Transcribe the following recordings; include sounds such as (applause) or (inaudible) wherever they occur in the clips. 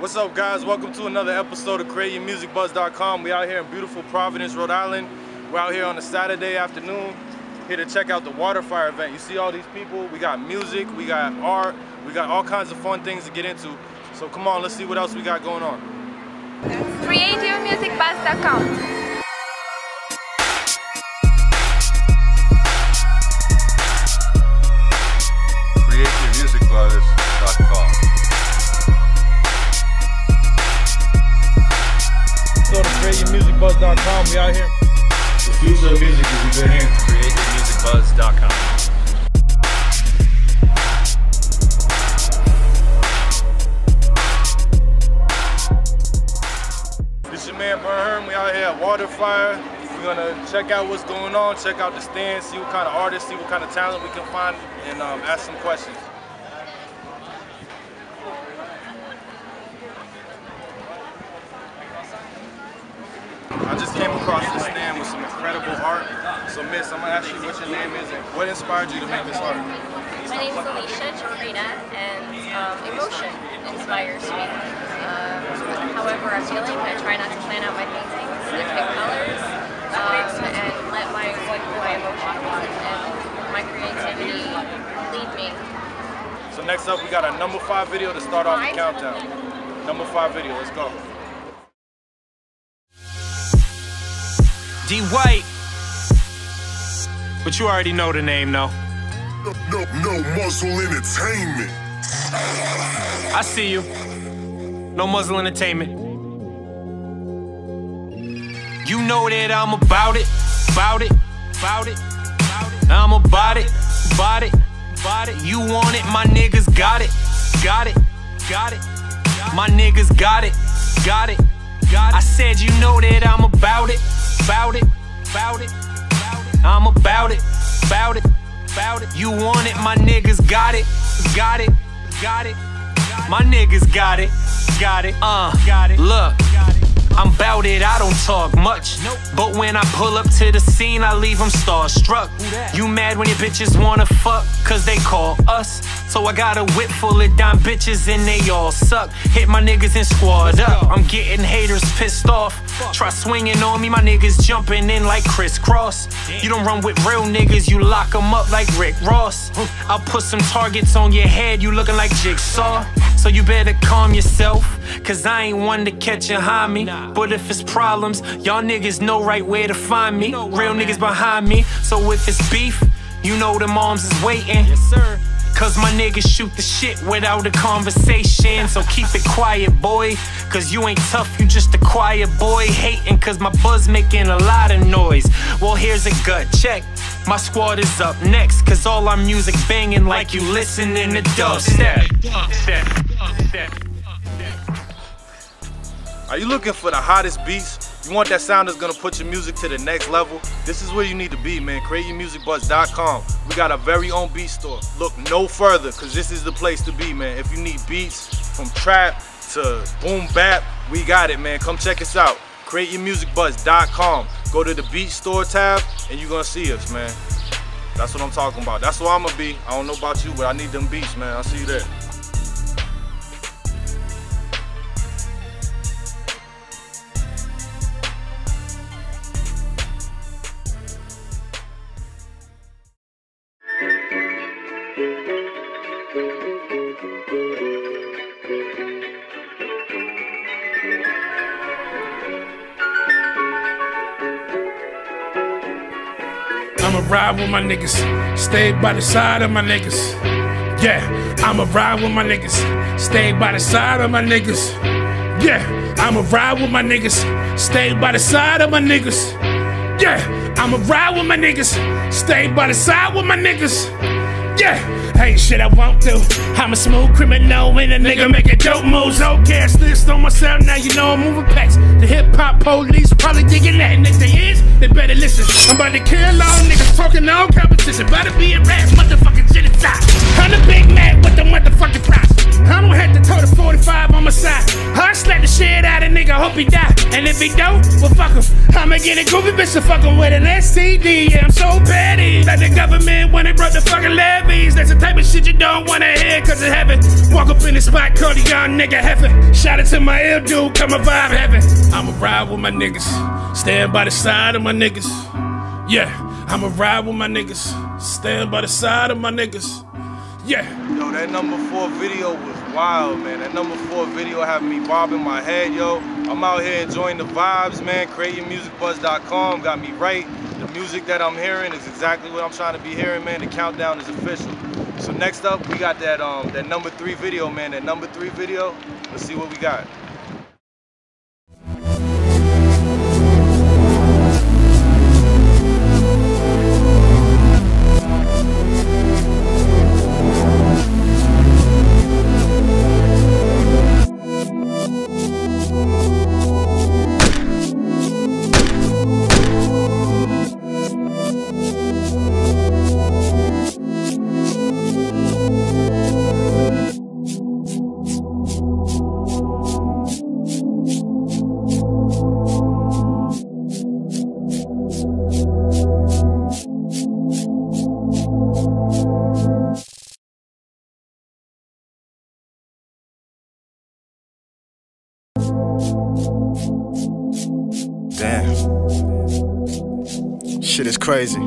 What's up, guys? Welcome to another episode of CreateYourMusicBuzz.com. We out here in beautiful Providence, Rhode Island. We're out here on a Saturday afternoon, here to check out the water fire event. You see all these people? We got music, we got art, we got all kinds of fun things to get into. So come on, let's see what else we got going on. CreateYourMusicBuzz.com CreateYourMusicBuzz.com. We out here. The future of music is even here. CreateYourMusicBuzz.com This your man Burnham. We out here at Waterfire. We're gonna check out what's going on, check out the stand, see what kind of artists, see what kind of talent we can find, and um, ask some questions. I just came across this stand with some incredible art. So, Miss, I'm gonna ask you what your name is and what inspired you to make this art. My name is Alicia Chakrina, and um, emotion inspires me. Um, however I'm feeling, I try not to plan out my paintings, I pick colors, um, and let my, my emotions and my creativity lead me. So next up, we got a number five video to start off the countdown. Number five video, let's go. D White. But you already know the name, though. No, no, no muzzle entertainment. I see you. No muzzle entertainment. You know that I'm about it, about it, about it, about it. I'm about it, about it, about it. You want it, my niggas got it, got it, got it. My niggas got it, got it, got it. I said you know that I'm about it, about it, about it, about it. I'm about it, about it, about it. You want it, my niggas got it, got it, got it. My niggas got it, got it, uh, got it. Look, I'm bout it, I don't talk much. But when I pull up to the scene, I leave them starstruck. You mad when your bitches wanna fuck, cause they call us. So I got a whip full of dime bitches and they all suck. Hit my niggas and squad up. I'm getting haters pissed off. Try swinging on me, my niggas jumping in like crisscross. You don't run with real niggas, you lock them up like Rick Ross. I'll put some targets on your head, you looking like Jigsaw. So you better calm yourself, cause I ain't one to catch hide me. But if it's problems, y'all niggas know right where to find me. Real niggas behind me, so if it's beef, you know the moms is waiting. Yes, sir. Cause my niggas shoot the shit without a conversation. So keep it quiet, boy. Cause you ain't tough, you just a quiet boy. Hating cause my buzz making a lot of noise. Well, here's a gut check. My squad is up next. Cause all our music banging like you listening to dubstep. Dubstep. Dubstep. Are you looking for the hottest beats? You want that sound that's gonna put your music to the next level? This is where you need to be, man. CreateYourMusicBuzz.com. We got our very own beat store. Look no further, cause this is the place to be, man. If you need beats from trap to boom bap, we got it, man. Come check us out. CreateYourMusicBuzz.com. Go to the beat store tab, and you're gonna see us, man. That's what I'm talking about. That's where I'm gonna be. I don't know about you, but I need them beats, man. I'll see you there. Ride with my niggas, stay by the side of my niggas. Yeah, I'ma ride with my niggas, stay by the side of my niggas. Yeah, I'ma ride with my niggas, stay by the side of my niggas. Yeah, I'ma ride with my niggas, stay by the side with my niggas. Yeah, ain't shit I won't do. I'm a smooth criminal and a nigga making dope moves. No gas list on myself, now you know I'm moving packs. The hip hop police probably digging that, and if they is, they better listen. I'm about to kill all niggas talking no competition. Better be a rap, motherfucking inside. I'm the big man with the motherfucking prize. I don't have to tote a 45 on my side. I slap the shit out of nigga, hope he die. And if he don't, well fuck him. I'ma get a goofy bitch to fuckin' with an STD. Yeah, I'm so petty. Like the government when they broke the fucking levees. That's the type of shit you don't wanna hear, cause it's heaven. Walk up in the spot, call the young nigga heaven. Shout out to my ill dude, come and vibe heaven. I'ma ride with my niggas. Stand by the side of my niggas. Yeah, I'ma ride with my niggas. Stand by the side of my niggas. Yeah. Yo, that number four video was wild, man. That number four video having me bobbing my head, yo. I'm out here enjoying the vibes, man. CreateYourMusicBuzz.com got me right. The music that I'm hearing is exactly what I'm trying to be hearing, man. The countdown is official. So next up, we got that um that number three video, man. That number three video. Let's see what we got. Damn. Shit is crazy. You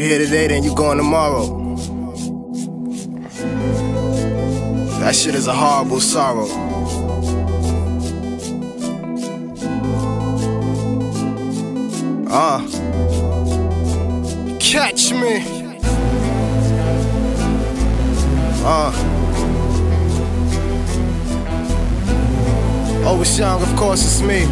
here today, then you going tomorrow. That shit is a horrible sorrow. Uh. Catch me. Uh. Always young, of course, it's me.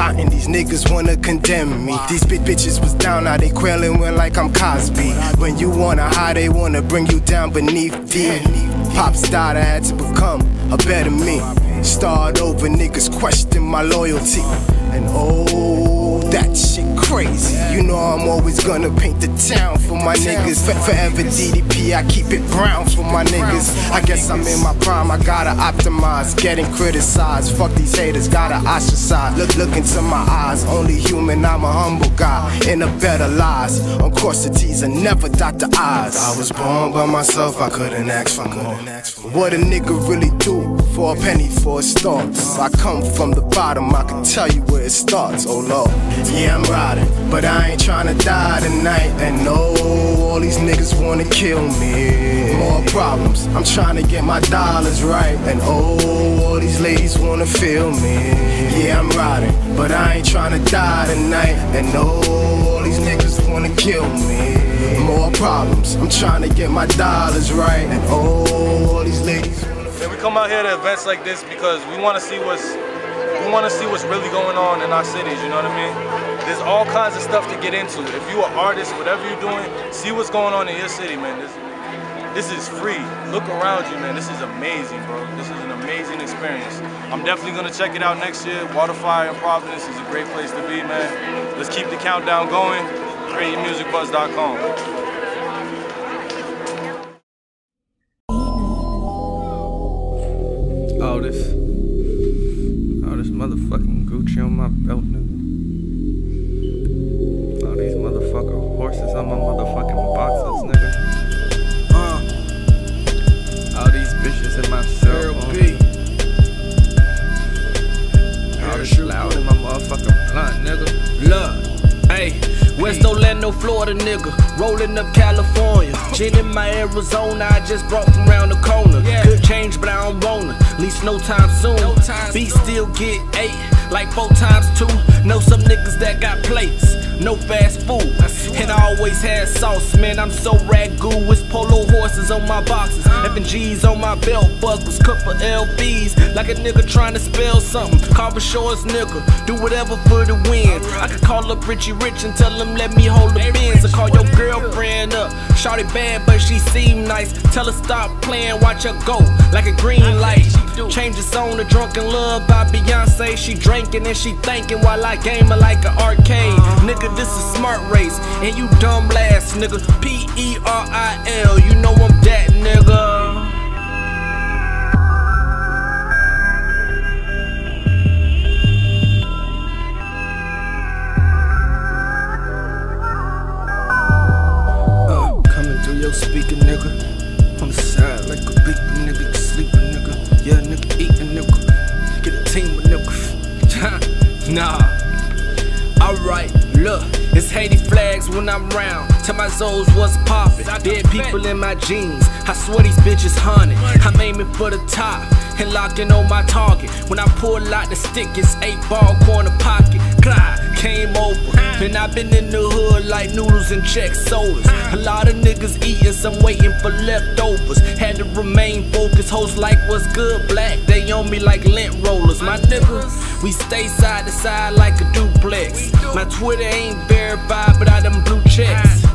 Plotting, these niggas wanna condemn me. These big bitches was down, now they quailing when like I'm Cosby. When you wanna high, they wanna bring you down beneath deep. Pop star, I had to become a better me. Start over, niggas question my loyalty. And oh, that shit crazy. You know I'm always gonna paint the town for my niggas. For- forever DDP, I keep it brown for my niggas. I guess I'm in my prime, I gotta optimize. Getting criticized, fuck these haters, gotta ostracize. Look, look into my eyes, only human, I'm a humble guy. In a better lies. On course, the T's and never dot the I's. I was born by myself, I couldn't ask for more. What a nigga really do for a penny for his thoughts. I come from the bottom, I can tell you where it starts. Oh lord, yeah, I'm riding, but I ain't tryna die tonight. And no, all these niggas wanna kill me. More problems, I'm tryna get my dollars right. And oh, all these ladies wanna feel me. Yeah, I'm riding, but I ain't tryna die tonight. And no, all these niggas wanna kill me. More problems, I'm tryna get my dollars right. And oh, all these ladies. And we come out here to events like this because we want to see what's we want to see what's really going on in our cities. You know what I mean? There's all kinds of stuff to get into. If you're an artist, whatever you're doing, see what's going on in your city, man. This this is free. Look around you, man. This is amazing, bro. This is an amazing experience. I'm definitely gonna check it out next year. Waterfire in Providence is a great place to be, man. Let's keep the countdown going. CreateYourMusicBuzz.com. blunt, nigga. Look, hey, West Orlando, Florida nigga, rolling up California. (laughs) Gin in my Arizona, I just brought from round the corner. Could change, but I don't wanna. Least no time soon. Beat still get eight. like four times two. Know some niggas that got plates, no fast food. And I always had sauce, man. I'm so ragu. With polo horses on my boxes, F and G's on my belt buckles, cut for LBs. Like a nigga trying to spell something. Carver Shores nigga, do whatever for the win. I could call up Richie Rich and tell him let me hold the bins. Or call your girlfriend up. shout it bad, but she seem nice. Tell her stop playing, watch her go like a green light. Change the song to Drunken Love by Beyonce. She drinking and she thinking while I game her like an arcade. Nigga, this is smart race, and you dumb last nigga. P E R I L, you know I'm that nigga. Round. Tell my what's poppin'. Dead people in my jeans. I swear these bitches hunted. I'm aiming for the top and locking on my target. When I pull out the stick, it's eight ball corner pocket. Clyde came over. And I've been in the hood like noodles and check sodas. A lot of niggas eating, some waiting for leftovers. Had to remain focused. Hoes like what's good, black. They on me like lint rollers. My niggas, we stay side to side like a duplex. My Twitter ain't verified, but I done blue checks.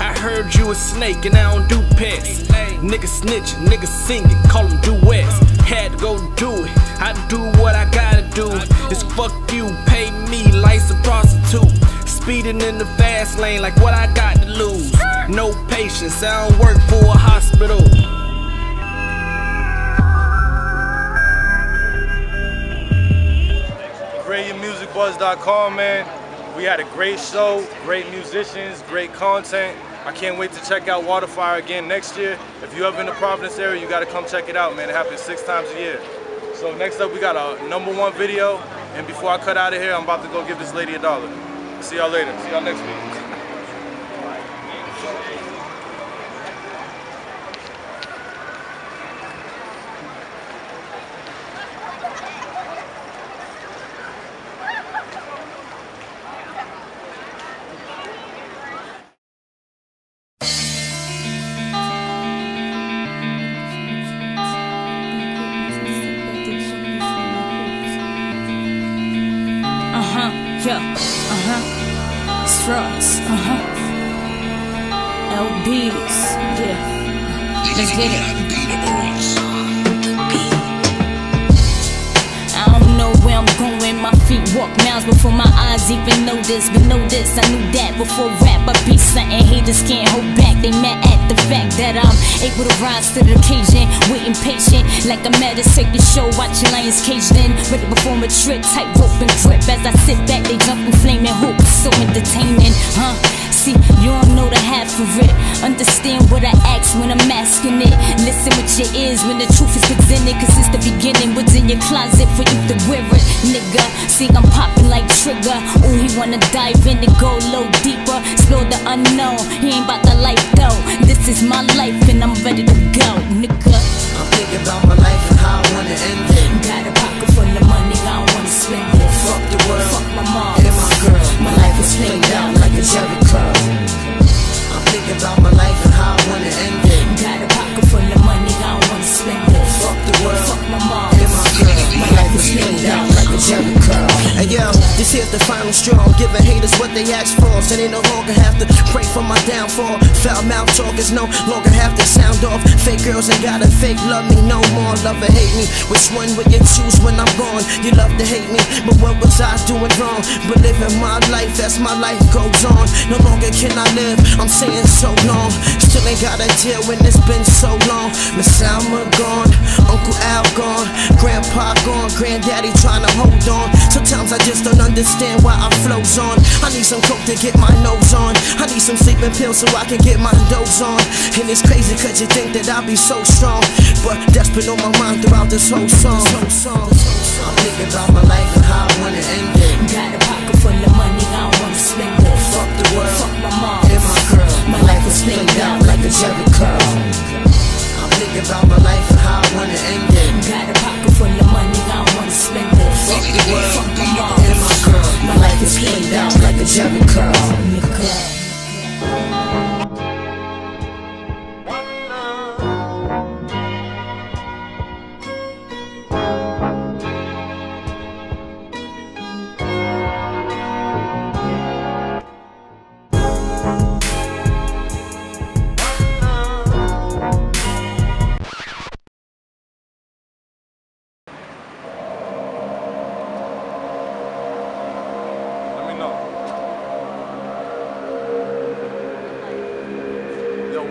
I heard you a snake and I don't do pets. Nigga snitching, nigga singing, call them duets. Had to go do it. I do what I gotta do. It's fuck you, pay me, life's a prostitute. Speeding in the fast lane like what I got to lose. No patience, I don't work for a hospital. CreateYourMusicBuzz.com, man. We had a great show, great musicians, great content. I can't wait to check out Waterfire again next year. If you're ever in the Providence area, you gotta come check it out, man. It happens six times a year. So next up, we got a number one video. And before I cut out of here, I'm about to go give this lady a dollar. See y'all later. See y'all next week. Yeah, uh huh. It's Frost, uh huh. LBs, yeah. Let's get it. I don't know where I'm going, my feet walk miles before my eyes even know this. But know this, I knew that before rap, I be something haters can't hold back. They mad at that I'm able to rise to the occasion, waiting patient, like a sacred show, watching lions caged in, ready to perform a trick, tight rope and grip. As I sit back, they jump and flaming hoops, so entertaining, huh? See, you don't know the half of it. Understand what I ask when I'm asking it. Listen with your ears when the truth is presented. Cause it's the beginning. What's in your closet for you to wear it, nigga? See, I'm popping like trigger. Ooh, he wanna dive in and go low deeper. Explore the unknown. He ain't about the life though. This is my life and I'm ready to go, nigga. I'm thinking about my life and how I wanna end it. Got a pocket full of money, I don't wanna spend it. Fuck the world, Fuck my mom. and my girl. My life is played out like a Jerry curl. I'm thinking about my life and how I wanna end it. Got a pocket full of money, I don't wanna spend it. Fuck the world, Fuck my mom. and my girl. My life is played out like a Jerry curl. Hey yo, this here's the final straw. Giving haters what they ask for, so they no longer have to pray for my downfall. Foul mouth talkers no longer have to sound off. Fake girls ain't gotta fake love me no more. Love or hate me, which one will you choose when I'm gone? You love to hate me, but what was I doing wrong? But living my life as my life goes on. No longer can I live, I'm saying so long. Still ain't gotta deal when it's been so long. Miss Alma gone, Uncle Al gone, Grandpa gone, Granddaddy trying to hold on. Sometimes I just don't understand why I flows on. I need some coke to get my nose on. I need some sleeping pills so I can get my dose on. And it's crazy cause you think that I'll be so strong. But that's been on my mind throughout this whole song. I'm thinking about my life and how I wanna end it. Got a pocket full of money, I don't wanna spend it. Fuck the world, Fuck my mom. and my girl. My life is played out like a Jerry curl. I'm thinking about my life and how I wanna end it. Got a pocket full of money, the world. Fuck. And my girl, my life is played out like a Jerry curl.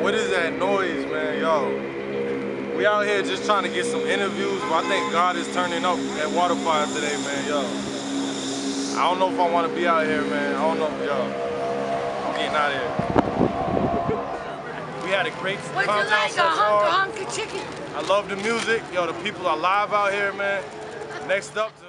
My mom. that noise, man, yo. We out here just trying to get some interviews, but I think God is turning up at Waterfire today, man, yo. I don't know if I want to be out here, man. I don't know, yo. I'm getting out of here. We had a great time like a so far. hunka hunka chicken? I love the music. Yo, the people are live out here, man. Next up.